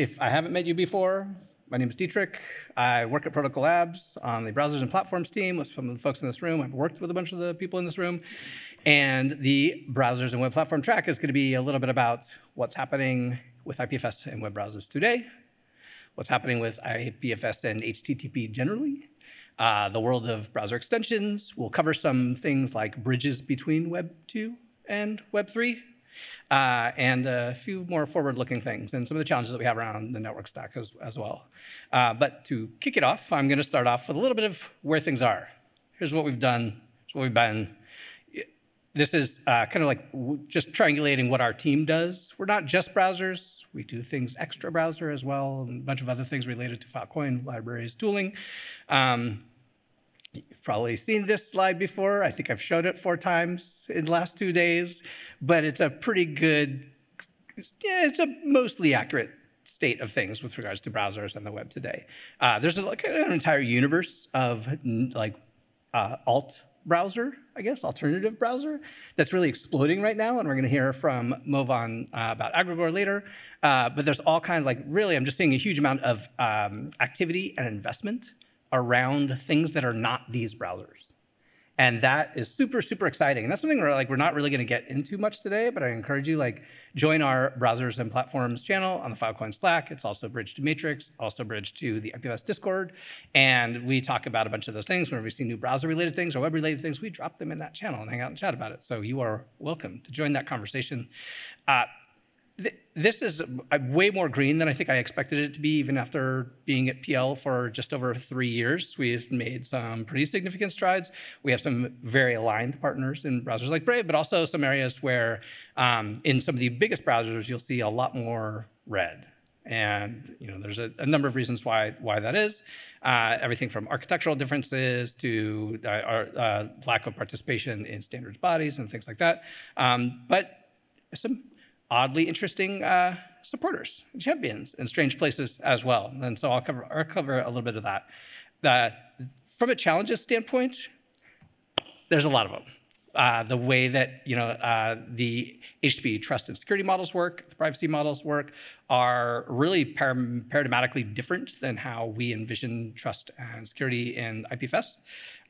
If I haven't met you before, my name is Dietrich. I work at Protocol Labs on the browsers and platforms team with some of the folks in this room. I've worked with a bunch of the people in this room. And the browsers and web platform track is going to be a little bit about what's happening with IPFS and web browsers today, what's happening with IPFS and HTTP generally, uh, the world of browser extensions. We'll cover some things like bridges between Web 2 and Web 3, uh, and a few more forward-looking things, and some of the challenges that we have around the network stack as, as well. Uh, but to kick it off, I'm going to start off with a little bit of where things are. Here's what we've done. Here's what we've been. This is uh, kind of like just triangulating what our team does. We're not just browsers. We do things extra browser as well, and a bunch of other things related to Filecoin, libraries, tooling. Um, You've probably seen this slide before. I think I've showed it four times in the last two days, but it's a pretty good, yeah, it's a mostly accurate state of things with regards to browsers and the web today. Uh, there's a, like an entire universe of like uh, alt browser, I guess, alternative browser that's really exploding right now. And we're going to hear from Movan uh, about Agregore later. Uh, but there's all kinds, like really, I'm just seeing a huge amount of um, activity and investment around things that are not these browsers. And that is super, super exciting. And that's something we're like we're not really going to get into much today, but I encourage you like join our browsers and platforms channel on the Filecoin Slack. It's also bridged to Matrix, also bridged to the IPFS Discord. And we talk about a bunch of those things. Whenever we see new browser-related things or web-related things, we drop them in that channel and hang out and chat about it. So you are welcome to join that conversation. Uh, this is way more green than I think I expected it to be, even after being at PL for just over three years. We've made some pretty significant strides. We have some very aligned partners in browsers like Brave, but also some areas where um, in some of the biggest browsers, you'll see a lot more red. And you know, there's a, a number of reasons why, why that is. Uh, everything from architectural differences to uh, our, uh, lack of participation in standards bodies and things like that. Um, but some oddly interesting uh, supporters champions in strange places as well. And so I'll cover, I'll cover a little bit of that. Uh, from a challenges standpoint, there's a lot of them. Uh, the way that you know uh, the HTTP trust and security models work, the privacy models work, are really par paradigmatically different than how we envision trust and security in IPFS.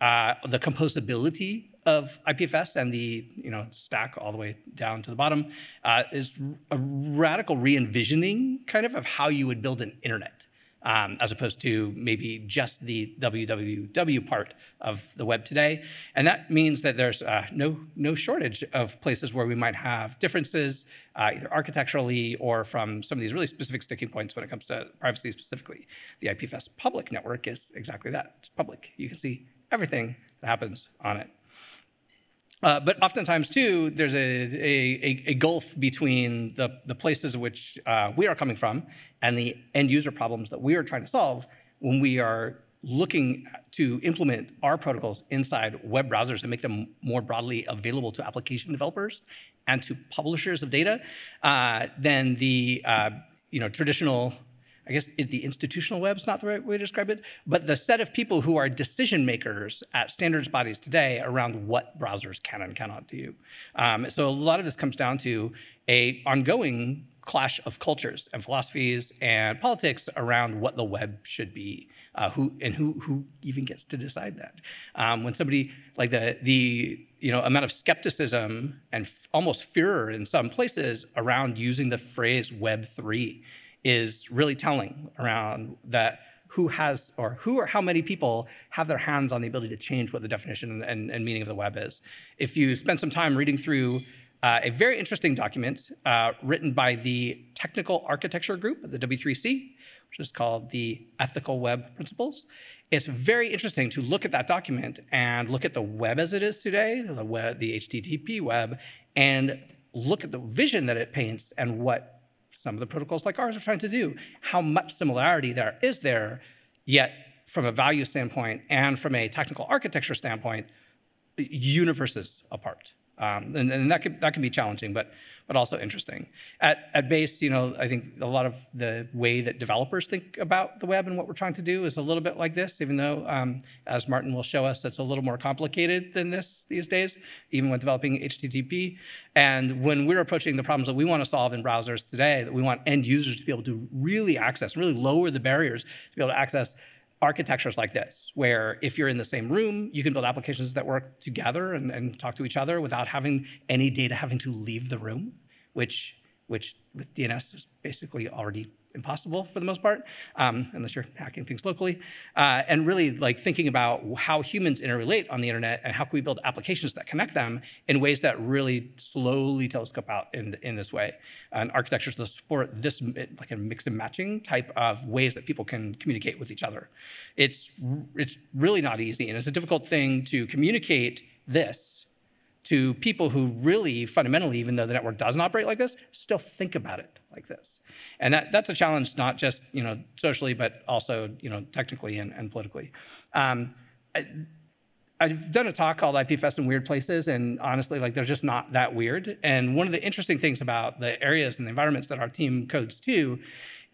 Uh, the composability of IPFS and the you know stack all the way down to the bottom uh, is a radical re-envisioning kind of of how you would build an internet. Um, as opposed to maybe just the www part of the web today. And that means that there's uh, no, no shortage of places where we might have differences, uh, either architecturally or from some of these really specific sticking points when it comes to privacy specifically. The IPFS public network is exactly that. It's public. You can see everything that happens on it. Uh, but oftentimes, too, there's a, a, a, gulf between the, the places which uh, we are coming from and the end user problems that we are trying to solve when we are looking to implement our protocols inside web browsers and make them more broadly available to application developers and to publishers of data uh, than the uh, you know, traditional I guess the institutional web is not the right way to describe it, but the set of people who are decision makers at standards bodies today around what browsers can and cannot do. Um, so a lot of this comes down to a ongoing clash of cultures and philosophies and politics around what the web should be, uh, who and who who even gets to decide that. Um, when somebody like the the you know amount of skepticism and almost fear in some places around using the phrase Web three is really telling around that who has or who or how many people have their hands on the ability to change what the definition and, and meaning of the web is. If you spend some time reading through uh, a very interesting document uh, written by the Technical Architecture Group the W3C, which is called the Ethical Web Principles. It's very interesting to look at that document and look at the web as it is today, the web, the HTTP web, and look at the vision that it paints and what some of the protocols like ours are trying to do, how much similarity there is there, yet from a value standpoint and from a technical architecture standpoint, universes apart. Um, and, and that can that can be challenging, but but also interesting. At, at base, you know, I think a lot of the way that developers think about the web and what we're trying to do is a little bit like this, even though, um, as Martin will show us, it's a little more complicated than this these days, even when developing HTTP. And when we're approaching the problems that we want to solve in browsers today, that we want end users to be able to really access, really lower the barriers to be able to access architectures like this, where if you're in the same room, you can build applications that work together and, and talk to each other without having any data having to leave the room, which, which with DNS is basically already impossible for the most part, um, unless you're hacking things locally. Uh, and really like thinking about how humans interrelate on the internet and how can we build applications that connect them in ways that really slowly telescope out in, in this way. And architectures that support this like a mix and matching type of ways that people can communicate with each other. It's, it's really not easy and it's a difficult thing to communicate this to people who really fundamentally, even though the network doesn't operate like this, still think about it like this. And that, that's a challenge not just you know, socially, but also you know, technically and, and politically. Um, I, I've done a talk called IPFS in Weird Places, and honestly, like they're just not that weird. And one of the interesting things about the areas and the environments that our team codes to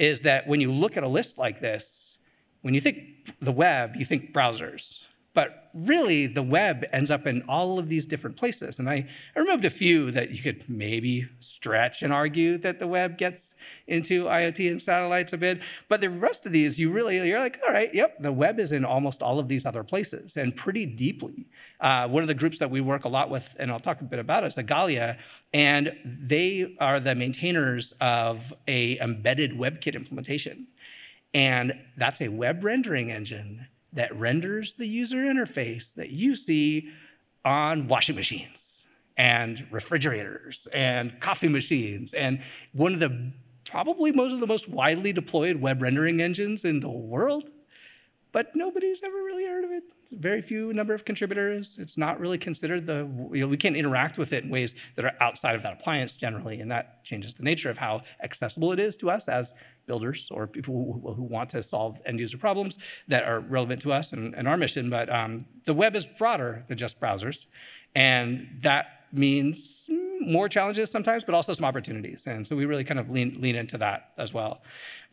is that when you look at a list like this, when you think the web, you think browsers. But really, the web ends up in all of these different places. And I, I removed a few that you could maybe stretch and argue that the web gets into IoT and satellites a bit. But the rest of these, you really, you're like, all right, yep, the web is in almost all of these other places and pretty deeply. Uh, one of the groups that we work a lot with, and I'll talk a bit about it, is Igalia. And they are the maintainers of a embedded WebKit implementation. And that's a web rendering engine that renders the user interface that you see on washing machines and refrigerators and coffee machines. And one of the probably most of the most widely deployed web rendering engines in the world, but nobody's ever really heard of it very few number of contributors. It's not really considered the, you know, we can't interact with it in ways that are outside of that appliance generally, and that changes the nature of how accessible it is to us as builders or people who, who want to solve end user problems that are relevant to us and, and our mission. But um, the web is broader than just browsers, and that means more challenges sometimes, but also some opportunities. And so we really kind of lean, lean into that as well.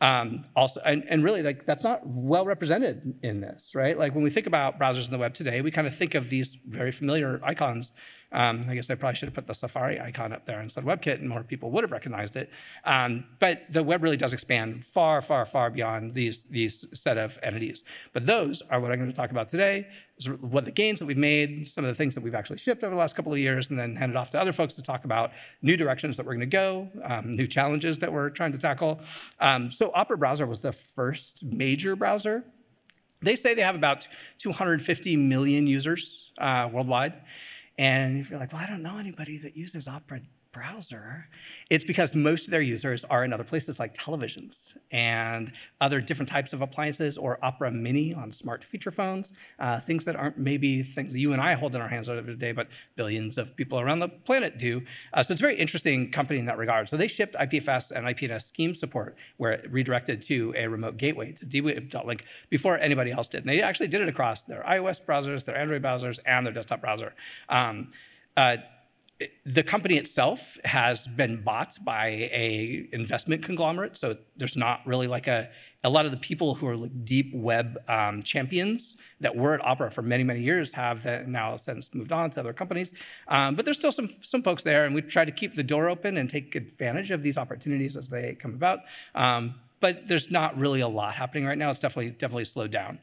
Um, also, and, and really like that's not well represented in this, right? Like when we think about browsers in the web today, we kind of think of these very familiar icons um, I guess I probably should have put the Safari icon up there instead of WebKit, and more people would have recognized it. Um, but the web really does expand far, far, far beyond these, these set of entities. But those are what I'm going to talk about today, what the gains that we've made, some of the things that we've actually shipped over the last couple of years, and then hand it off to other folks to talk about new directions that we're going to go, um, new challenges that we're trying to tackle. Um, so Opera Browser was the first major browser they say they have about 250 million users uh, worldwide. And if you're like, well, I don't know anybody that uses Opera browser, it's because most of their users are in other places like televisions and other different types of appliances or Opera Mini on smart feature phones, uh, things that aren't maybe things that you and I hold in our hands every day, but billions of people around the planet do. Uh, so it's a very interesting company in that regard. So they shipped IPFS and IPNS scheme support where it redirected to a remote gateway to dweb.link before anybody else did. And they actually did it across their iOS browsers, their Android browsers, and their desktop browser. Um, uh, the company itself has been bought by a investment conglomerate, so there's not really like a a lot of the people who are like deep web um, champions that were at Opera for many many years have now since moved on to other companies, um, but there's still some some folks there, and we try to keep the door open and take advantage of these opportunities as they come about. Um, but there's not really a lot happening right now. It's definitely definitely slowed down.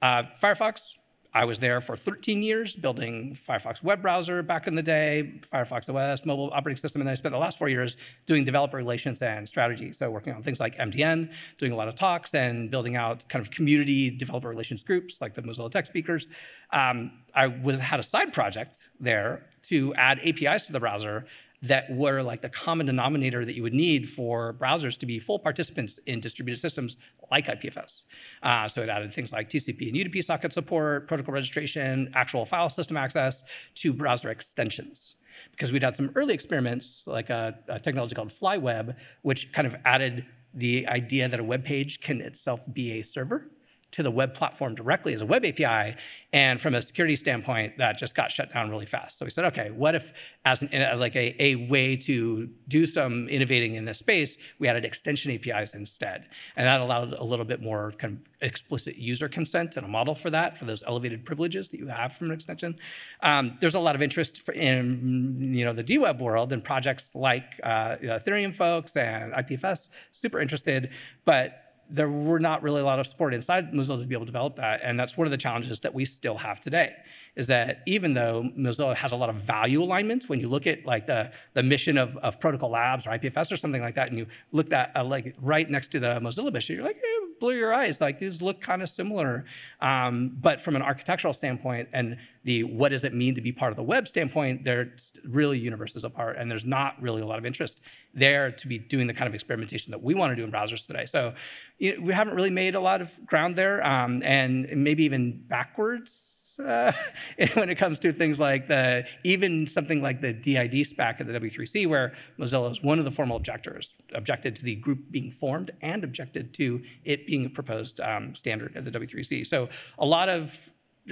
Uh, Firefox I was there for 13 years building Firefox web browser back in the day, Firefox OS, mobile operating system, and then I spent the last four years doing developer relations and strategy. So working on things like MDN, doing a lot of talks and building out kind of community developer relations groups like the Mozilla Tech Speakers. Um, I was, had a side project there to add APIs to the browser that were like the common denominator that you would need for browsers to be full participants in distributed systems like IPFS. Uh, so it added things like TCP and UDP socket support, protocol registration, actual file system access to browser extensions. Because we'd had some early experiments, like a, a technology called FlyWeb, which kind of added the idea that a web page can itself be a server to the web platform directly as a web API. And from a security standpoint, that just got shut down really fast. So we said, okay, what if, as an, uh, like a, a way to do some innovating in this space, we added extension APIs instead, and that allowed a little bit more kind of explicit user consent and a model for that for those elevated privileges that you have from an extension. Um, there's a lot of interest in you know the DWeb world and projects like uh, Ethereum folks and IPFS, super interested, but there were not really a lot of support inside Mozilla to be able to develop that. And that's one of the challenges that we still have today, is that even though Mozilla has a lot of value alignment, when you look at like the, the mission of, of Protocol Labs or IPFS or something like that, and you look that uh, like right next to the Mozilla mission, you're like, eh, blur your eyes. Like these look kind of similar. Um, but from an architectural standpoint and the what does it mean to be part of the web standpoint, they're really universes apart. And there's not really a lot of interest there to be doing the kind of experimentation that we want to do in browsers today. So you know, we haven't really made a lot of ground there um, and maybe even backwards uh, when it comes to things like the even something like the DID spec at the W3C, where Mozilla is one of the formal objectors, objected to the group being formed and objected to it being a proposed um, standard at the W3C. So a lot of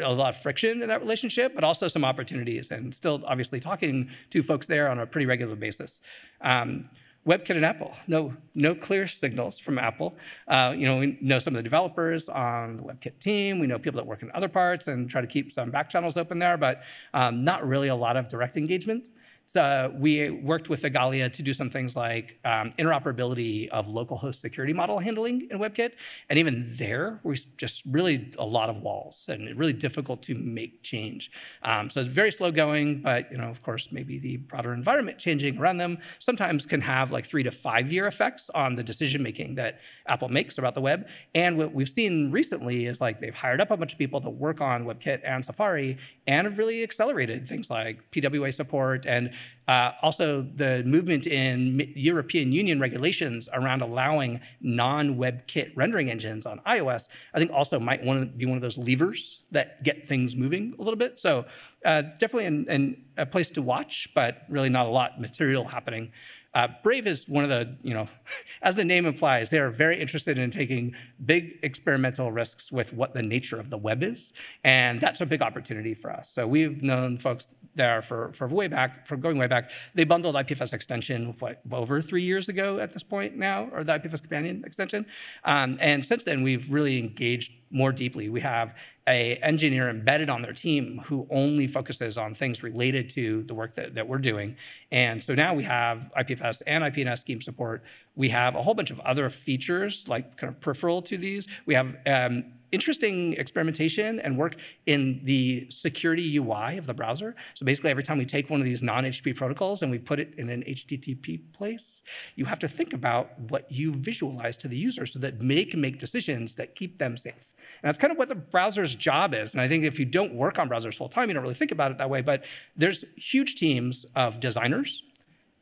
a lot of friction in that relationship, but also some opportunities, and still obviously talking to folks there on a pretty regular basis. Um, WebKit and Apple, no, no clear signals from Apple. Uh, you know, we know some of the developers on the WebKit team. We know people that work in other parts and try to keep some back channels open there, but um, not really a lot of direct engagement. So we worked with Igalia to do some things like um, interoperability of local host security model handling in WebKit. And even there, we just really a lot of walls and really difficult to make change. Um, so it's very slow going, but you know, of course, maybe the broader environment changing around them sometimes can have like three to five year effects on the decision making that Apple makes about the web. And what we've seen recently is like they've hired up a bunch of people to work on WebKit and Safari and have really accelerated things like PWA support and uh, also, the movement in European Union regulations around allowing non-WebKit rendering engines on iOS, I think also might want to be one of those levers that get things moving a little bit. So uh, definitely an, an, a place to watch, but really not a lot material happening uh, Brave is one of the, you know, as the name implies, they are very interested in taking big experimental risks with what the nature of the web is. And that's a big opportunity for us. So we've known folks there for, for way back, for going way back. They bundled IPFS extension, what, over three years ago at this point now, or the IPFS companion extension. Um, and since then, we've really engaged more deeply. We have a engineer embedded on their team who only focuses on things related to the work that, that we're doing. And so now we have IPFS and IPNS scheme support. We have a whole bunch of other features like kind of peripheral to these. We have um, interesting experimentation and work in the security UI of the browser. So basically, every time we take one of these non-HTTP protocols and we put it in an HTTP place, you have to think about what you visualize to the user so that they can make decisions that keep them safe. And that's kind of what the browser's job is. And I think if you don't work on browsers full time, you don't really think about it that way. But there's huge teams of designers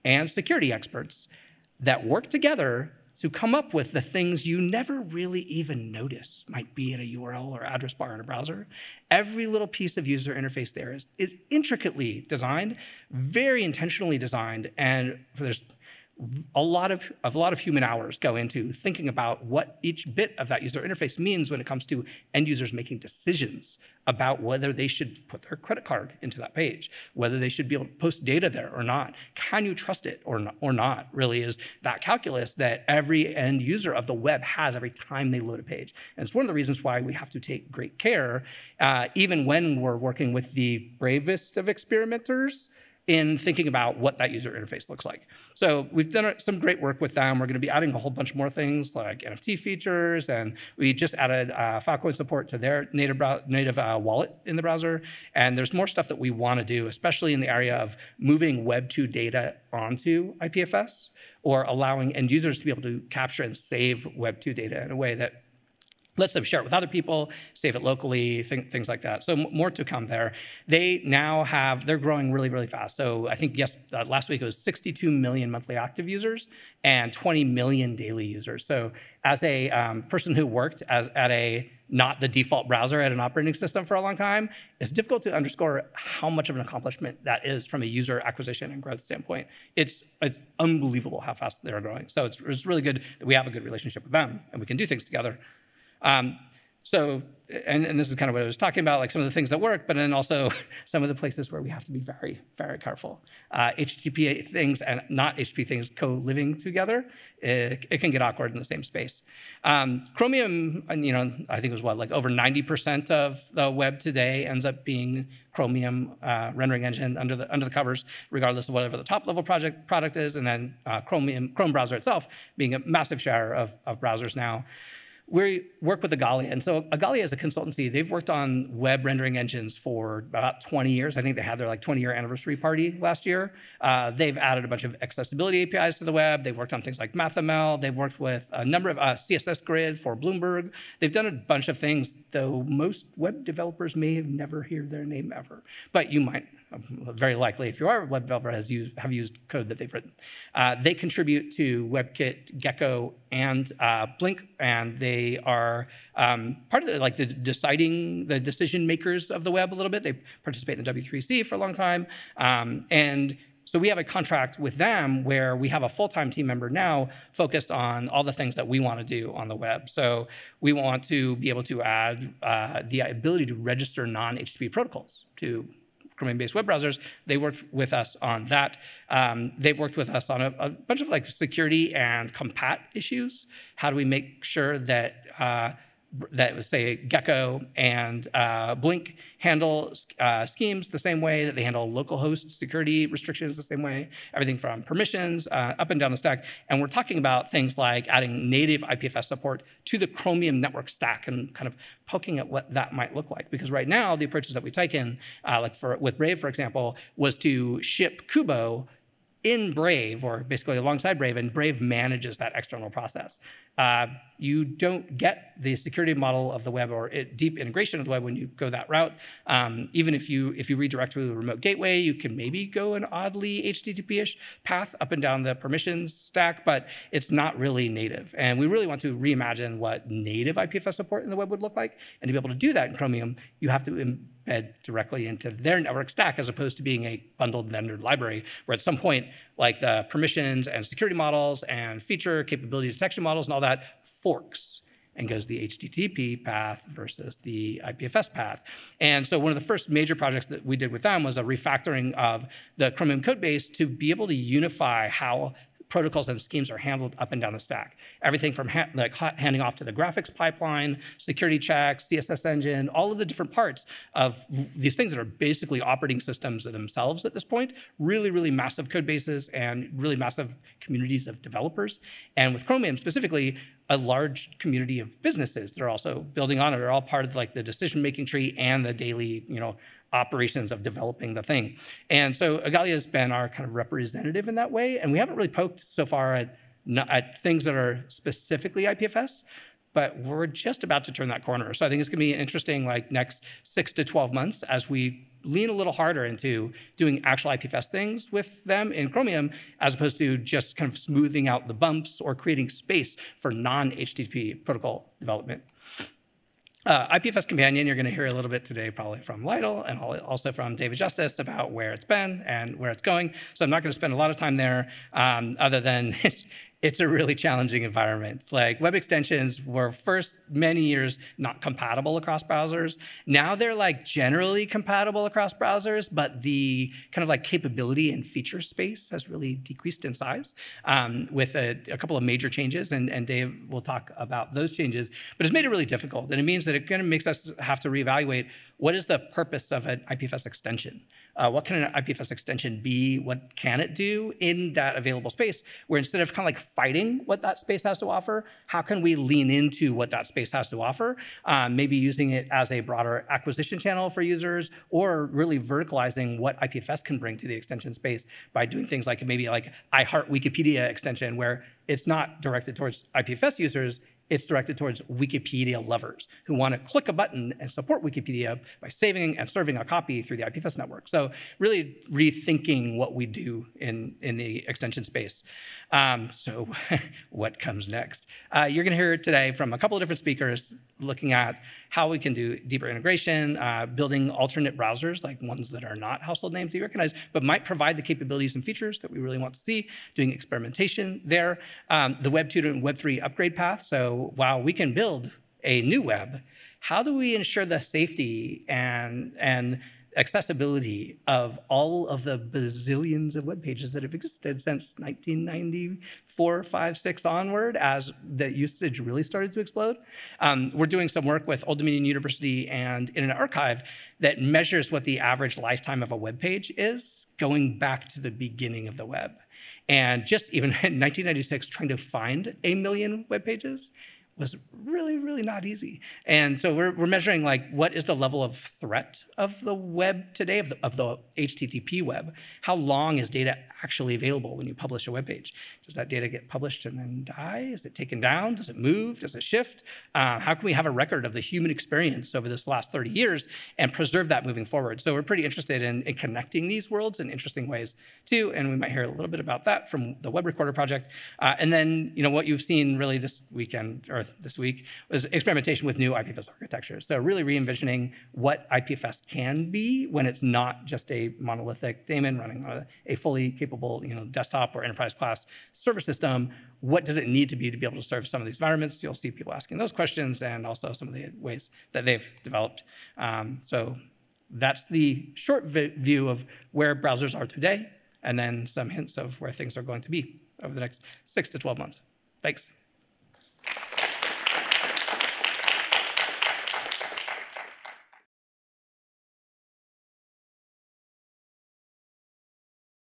and security experts that work together to come up with the things you never really even notice might be in a URL or address bar in a browser. Every little piece of user interface there is, is intricately designed, very intentionally designed, and there's a lot of a lot of human hours go into thinking about what each bit of that user interface means when it comes to end users making decisions about whether they should put their credit card into that page, whether they should be able to post data there or not. Can you trust it or not, or not really is that calculus that every end user of the web has every time they load a page. And it's one of the reasons why we have to take great care, uh, even when we're working with the bravest of experimenters, in thinking about what that user interface looks like. So we've done some great work with them. We're going to be adding a whole bunch more things like NFT features, and we just added uh, Filecoin support to their native, native uh, wallet in the browser. And there's more stuff that we want to do, especially in the area of moving Web2 data onto IPFS or allowing end users to be able to capture and save Web2 data in a way that lets them share it with other people, save it locally, th things like that. So more to come there. They now have, they're growing really, really fast. So I think yes, uh, last week it was 62 million monthly active users and 20 million daily users. So as a um, person who worked as at a not the default browser at an operating system for a long time, it's difficult to underscore how much of an accomplishment that is from a user acquisition and growth standpoint. It's, it's unbelievable how fast they're growing. So it's, it's really good that we have a good relationship with them and we can do things together. Um, so, and, and this is kind of what I was talking about, like some of the things that work, but then also some of the places where we have to be very, very careful. Uh, HTTP things and not HTTP things co-living together, it, it, can get awkward in the same space. Um, Chromium, you know, I think it was what, like over 90% of the web today ends up being Chromium uh, rendering engine under the under the covers, regardless of whatever the top level project product is, and then uh, Chromium Chrome browser itself being a massive share of, of browsers now we work with Igalia. And so Igalia is a consultancy. They've worked on web rendering engines for about 20 years. I think they had their like 20 year anniversary party last year. Uh, they've added a bunch of accessibility APIs to the web. They've worked on things like MathML. They've worked with a number of uh, CSS Grid for Bloomberg. They've done a bunch of things, though most web developers may have never heard their name ever. But you might very likely, if you are a web developer, has used, have used code that they've written. Uh, they contribute to WebKit, Gecko, and uh, Blink, and they are um, part of the, like the deciding, the decision makers of the web a little bit. They participate in the W3C for a long time, um, and so we have a contract with them where we have a full-time team member now focused on all the things that we want to do on the web. So we want to be able to add uh, the ability to register non-HTTP protocols to Chromium-based web browsers. They worked with us on that. Um, they've worked with us on a, a, bunch of like security and compat issues. How do we make sure that uh, that say Gecko and uh, Blink handle uh, schemes the same way that they handle localhost security restrictions the same way, everything from permissions uh, up and down the stack. And we're talking about things like adding native IPFS support to the Chromium network stack and kind of poking at what that might look like. Because right now, the approaches that we've taken, uh, like for, with Brave, for example, was to ship Kubo in Brave, or basically alongside Brave, and Brave manages that external process. Uh, you don't get the security model of the web or it, deep integration of the web when you go that route. Um, even if you if you redirect to a remote gateway, you can maybe go an oddly HTTP-ish path up and down the permissions stack, but it's not really native. And we really want to reimagine what native IPFS support in the web would look like. And to be able to do that in Chromium, you have to embed directly into their network stack as opposed to being a bundled vendor library where at some point, like the permissions and security models and feature capability detection models and all that forks and goes the HTTP path versus the IPFS path. And so one of the first major projects that we did with them was a refactoring of the Chromium code base to be able to unify how protocols and schemes are handled up and down the stack. Everything from ha like handing off to the graphics pipeline, security checks, CSS engine, all of the different parts of these things that are basically operating systems themselves at this point. Really, really massive code bases and really massive communities of developers. And with Chromium specifically, a large community of businesses that are also building on it are all part of like the decision-making tree and the daily, you know, operations of developing the thing. And so Igalia has been our kind of representative in that way, and we haven't really poked so far at, at things that are specifically IPFS, but we're just about to turn that corner. So I think it's gonna be interesting like next six to 12 months as we lean a little harder into doing actual IPFS things with them in Chromium, as opposed to just kind of smoothing out the bumps or creating space for non-HTTP protocol development. Uh, IPFS Companion, you're going to hear a little bit today probably from lidel and also from David Justice about where it's been and where it's going. So I'm not going to spend a lot of time there um, other than it's a really challenging environment. Like web extensions were first many years not compatible across browsers. Now they're like generally compatible across browsers, but the kind of like capability and feature space has really decreased in size um, with a, a, couple of major changes, and, and Dave will talk about those changes. But it's made it really difficult, and it means that it kind of makes us have to reevaluate what is the purpose of an IPFS extension? Uh, what can an IPFS extension be? What can it do in that available space? Where instead of kind of like fighting what that space has to offer, how can we lean into what that space has to offer? Um, maybe using it as a broader acquisition channel for users, or really verticalizing what IPFS can bring to the extension space by doing things like maybe like I Heart Wikipedia extension, where it's not directed towards IPFS users, it's directed towards Wikipedia lovers who want to click a button and support Wikipedia by saving and serving a copy through the IPFS network. So really rethinking what we do in, in the extension space. Um, so what comes next? Uh, you're going to hear today from a couple of different speakers looking at how we can do deeper integration, uh, building alternate browsers, like ones that are not household names that you recognize, but might provide the capabilities and features that we really want to see, doing experimentation there, um, the Web 2 to Web 3 upgrade path. So while we can build a new web, how do we ensure the safety and, and accessibility of all of the bazillions of web pages that have existed since 1994, 5, 6 onward as the usage really started to explode. Um, we're doing some work with Old Dominion University and Internet Archive that measures what the average lifetime of a web page is going back to the beginning of the web. And just even in 1996, trying to find a million web pages was really, really not easy. And so we're, we're measuring like what is the level of threat of the web today, of the, of the HTTP web? How long is data actually available when you publish a web page? Does that data get published and then die? Is it taken down? Does it move? Does it shift? Uh, how can we have a record of the human experience over this last 30 years and preserve that moving forward? So we're pretty interested in, in connecting these worlds in interesting ways too, and we might hear a little bit about that from the Web Recorder project. Uh, and then, you know, what you've seen really this weekend, or this week was experimentation with new IPFS architectures. So really re-envisioning what IPFS can be when it's not just a monolithic daemon running on a, a fully capable you know, desktop or enterprise class server system. What does it need to be to be able to serve some of these environments? You'll see people asking those questions and also some of the ways that they've developed. Um, so that's the short view of where browsers are today, and then some hints of where things are going to be over the next six to 12 months. Thanks.